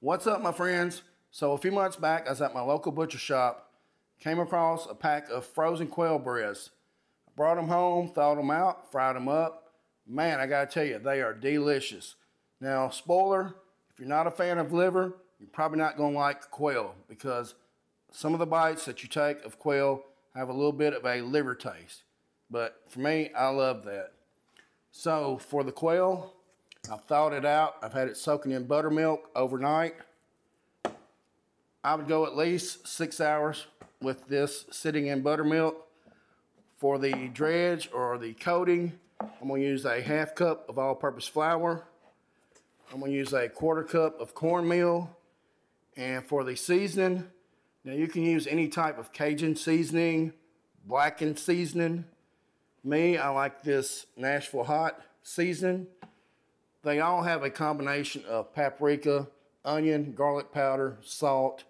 What's up, my friends? So a few months back, I was at my local butcher shop, came across a pack of frozen quail breasts. I brought them home, thawed them out, fried them up. Man, I gotta tell you, they are delicious. Now, spoiler, if you're not a fan of liver, you're probably not gonna like quail because some of the bites that you take of quail have a little bit of a liver taste. But for me, I love that. So for the quail, I've thawed it out. I've had it soaking in buttermilk overnight. I would go at least six hours with this sitting in buttermilk. For the dredge or the coating, I'm gonna use a half cup of all-purpose flour. I'm gonna use a quarter cup of cornmeal. And for the seasoning, now you can use any type of Cajun seasoning, blackened seasoning. Me, I like this Nashville hot seasoning. They all have a combination of paprika, onion, garlic powder, salt,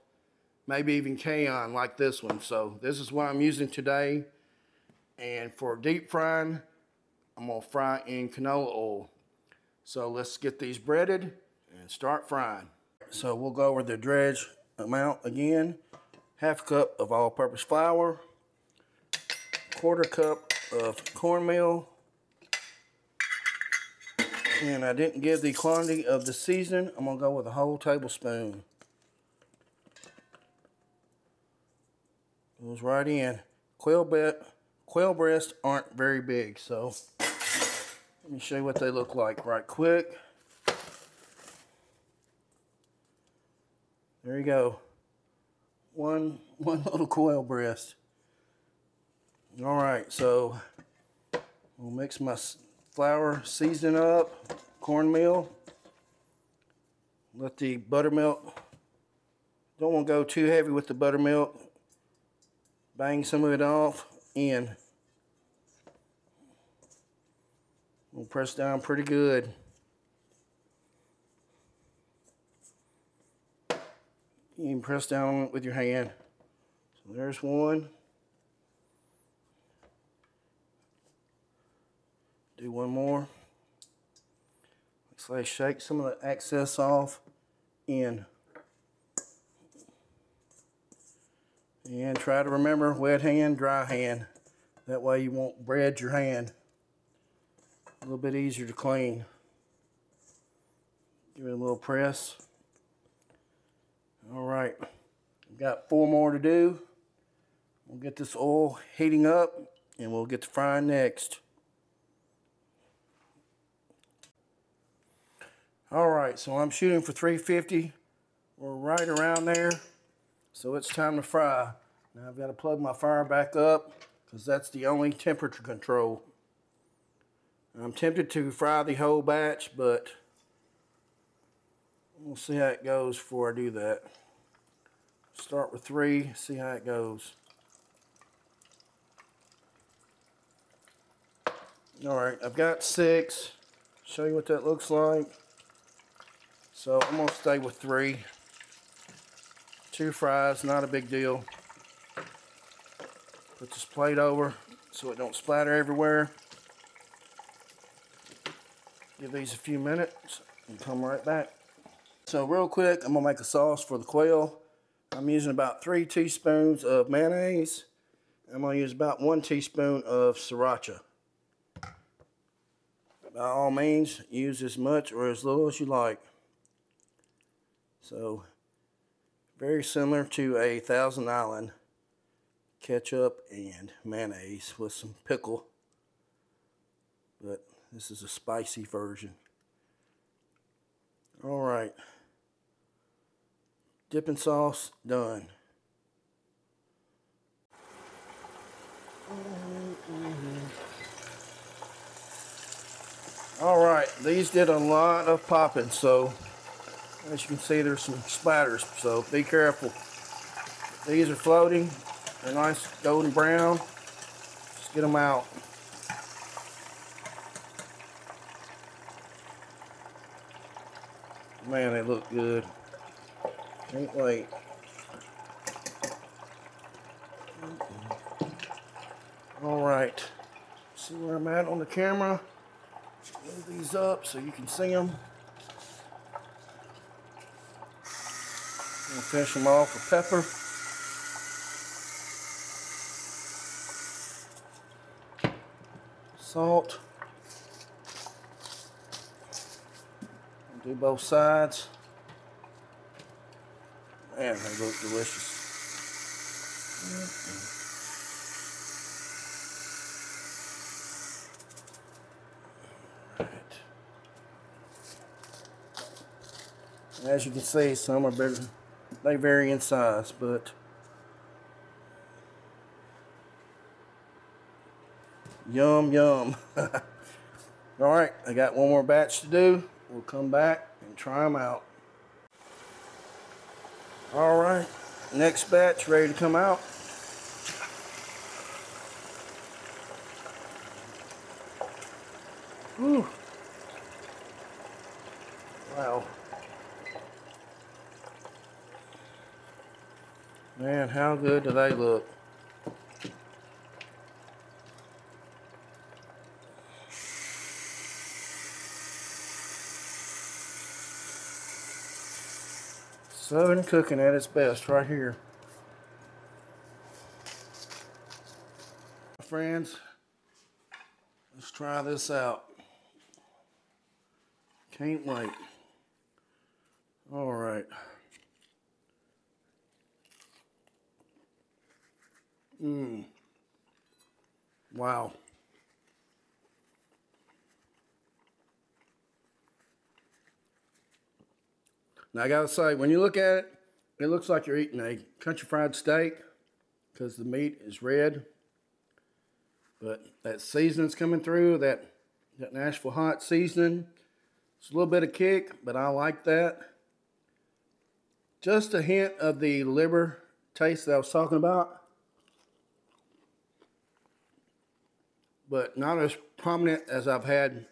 maybe even cayenne like this one. So this is what I'm using today. And for deep frying, I'm gonna fry in canola oil. So let's get these breaded and start frying. So we'll go over the dredge amount again. Half cup of all-purpose flour, quarter cup of cornmeal, and I didn't give the quantity of the seasoning. I'm gonna go with a whole tablespoon. Goes right in. Quail, bet, quail breasts aren't very big, so let me show you what they look like right quick. There you go. One, one little quail breast. All right, so we'll mix my flour, season up, cornmeal. Let the buttermilk, don't want to go too heavy with the buttermilk. Bang some of it off in. We'll press down pretty good. You can press down with your hand. So there's one. Do one more. Looks like shake some of the excess off in. And try to remember wet hand, dry hand. That way you won't bread your hand. A little bit easier to clean. Give it a little press. All right, I've got four more to do. We'll get this oil heating up and we'll get to frying next. All right, so I'm shooting for 350. We're right around there. So it's time to fry. Now I've got to plug my fire back up because that's the only temperature control. I'm tempted to fry the whole batch, but we'll see how it goes before I do that. Start with three, see how it goes. All right, I've got six. Show you what that looks like. So I'm gonna stay with three. Two fries, not a big deal. Put this plate over so it don't splatter everywhere. Give these a few minutes and come right back. So real quick, I'm gonna make a sauce for the quail. I'm using about three teaspoons of mayonnaise. I'm gonna use about one teaspoon of sriracha. By all means, use as much or as little as you like. So, very similar to a Thousand Island ketchup and mayonnaise with some pickle. But this is a spicy version. All right. Dipping sauce done. All right, these did a lot of popping, so as you can see, there's some splatters, so be careful. These are floating. They're nice golden brown. Just get them out. Man, they look good. Can't wait. All right. See where I'm at on the camera. Move these up so you can see them. We'll finish them off with pepper. Salt. Do both sides. Man, they look delicious. As you can see, some are better. They vary in size, but yum yum. All right, I got one more batch to do. We'll come back and try them out. All right, next batch ready to come out. Whew. Wow. Man, how good do they look? Southern cooking at its best right here. Friends, let's try this out. Can't wait. All right. Mmm. Wow. Now I gotta say, when you look at it, it looks like you're eating a country fried steak because the meat is red. But that seasoning's coming through, that, that Nashville hot seasoning. It's a little bit of kick, but I like that. Just a hint of the liver taste that I was talking about. But not as prominent as I've had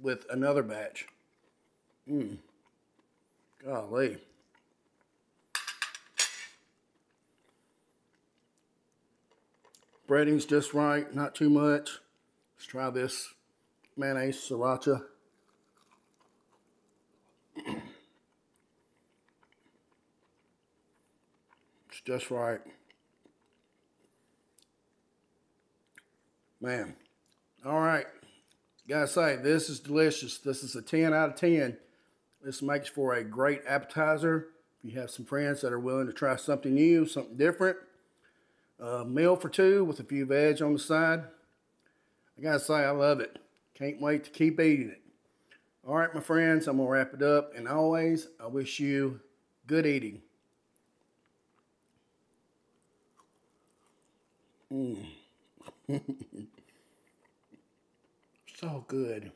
with another batch. Mmm. Golly. Breading's just right, not too much. Let's try this mayonnaise sriracha. it's just right. Man. All right. Gotta say, this is delicious. This is a 10 out of 10. This makes for a great appetizer. If you have some friends that are willing to try something new, something different. A meal for two with a few veg on the side. I gotta say, I love it. Can't wait to keep eating it. All right, my friends, I'm gonna wrap it up. And always, I wish you good eating. Mmm. so good.